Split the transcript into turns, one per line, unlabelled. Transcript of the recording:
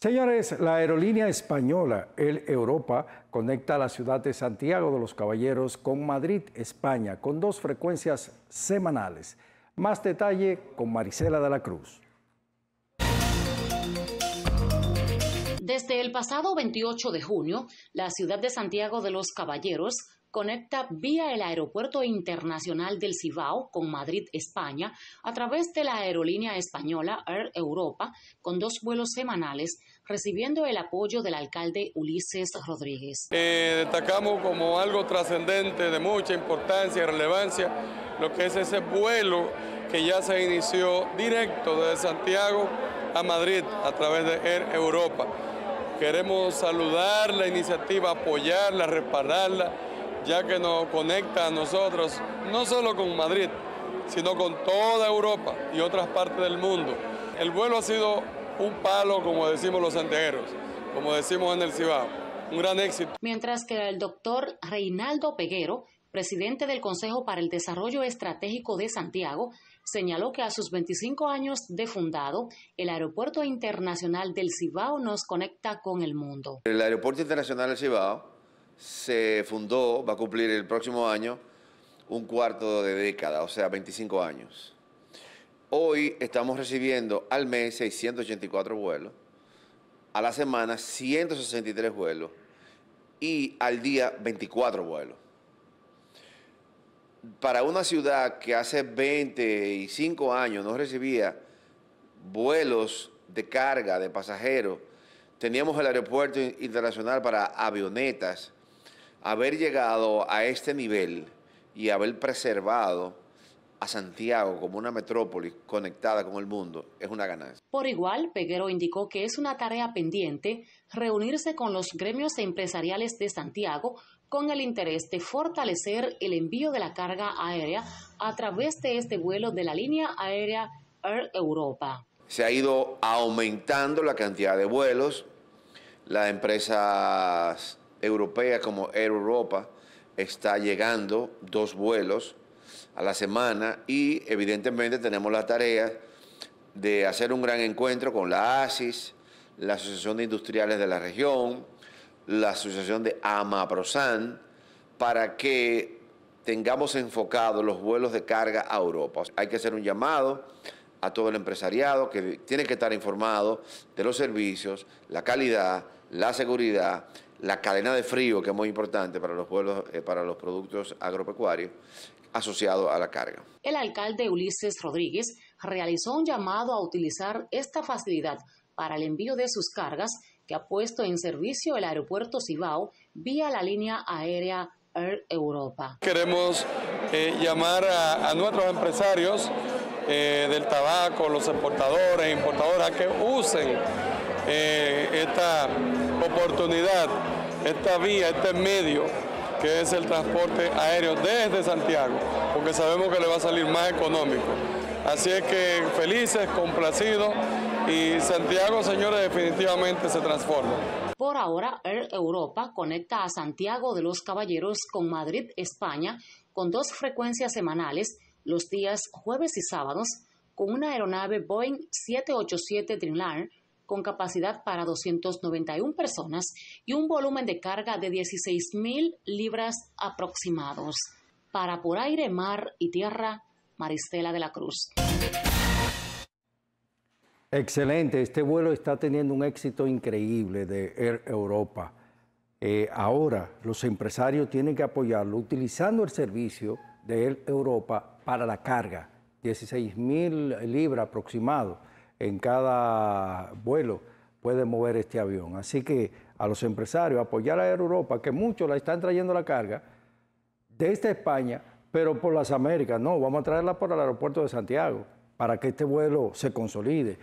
Señores, la aerolínea española El Europa conecta la ciudad de Santiago de los Caballeros con Madrid, España, con dos frecuencias semanales. Más detalle con Marisela de la Cruz.
Desde el pasado 28 de junio, la ciudad de Santiago de los Caballeros conecta vía el Aeropuerto Internacional del Cibao con Madrid, España, a través de la aerolínea española Air Europa, con dos vuelos semanales, recibiendo el apoyo del alcalde Ulises Rodríguez.
Eh, destacamos como algo trascendente de mucha importancia y relevancia lo que es ese vuelo que ya se inició directo desde Santiago a Madrid a través de Air Europa. Queremos saludar la iniciativa, apoyarla, respaldarla ya que nos conecta a nosotros, no solo con Madrid, sino con toda Europa y otras partes del mundo. El vuelo ha sido un palo, como decimos los santiagueros, como decimos en el Cibao, un gran éxito.
Mientras que el doctor Reinaldo Peguero, presidente del Consejo para el Desarrollo Estratégico de Santiago, señaló que a sus 25 años de fundado, el Aeropuerto Internacional del Cibao nos conecta con el mundo.
El Aeropuerto Internacional del Cibao se fundó, va a cumplir el próximo año, un cuarto de década, o sea, 25 años. Hoy estamos recibiendo al mes 684 vuelos, a la semana 163 vuelos y al día 24 vuelos. Para una ciudad que hace 25 años no recibía vuelos de carga, de pasajeros, teníamos el aeropuerto internacional para avionetas, haber llegado a este nivel y haber preservado a Santiago como una metrópoli conectada con el mundo es una ganancia.
Por igual, Peguero indicó que es una tarea pendiente reunirse con los gremios empresariales de Santiago con el interés de fortalecer el envío de la carga aérea a través de este vuelo de la línea aérea Air Europa.
Se ha ido aumentando la cantidad de vuelos, las empresas europea como Europa está llegando dos vuelos a la semana y evidentemente tenemos la tarea de hacer un gran encuentro con la ASIS, la Asociación de Industriales de la región, la Asociación de AMAPROSAN, para que tengamos enfocados los vuelos de carga a Europa. Hay que hacer un llamado a todo el empresariado que tiene que estar informado de los servicios, la calidad, la seguridad la cadena de frío, que es muy importante para los pueblos, eh, para los productos agropecuarios, asociados a la carga.
El alcalde Ulises Rodríguez realizó un llamado a utilizar esta facilidad para el envío de sus cargas que ha puesto en servicio el aeropuerto Cibao vía la línea aérea Air Europa.
Queremos eh, llamar a, nuestros empresarios eh, del tabaco, los exportadores, importadoras, que usen esta oportunidad, esta vía, este medio que es el transporte aéreo desde Santiago, porque sabemos que le va a salir más económico. Así es que felices, complacidos y Santiago, señores, definitivamente se transforma.
Por ahora, Air Europa conecta a Santiago de los Caballeros con Madrid, España, con dos frecuencias semanales los días jueves y sábados, con una aeronave Boeing 787 Dreamliner con capacidad para 291 personas y un volumen de carga de 16 mil libras aproximados. Para por aire, mar y tierra, Maristela de la Cruz.
Excelente, este vuelo está teniendo un éxito increíble de Air Europa. Eh, ahora los empresarios tienen que apoyarlo utilizando el servicio de Europa para la carga, 16 mil libras aproximado en cada vuelo puede mover este avión. Así que a los empresarios apoyar a Air Europa, que muchos la están trayendo la carga desde España, pero por las Américas. No, vamos a traerla por el aeropuerto de Santiago para que este vuelo se consolide.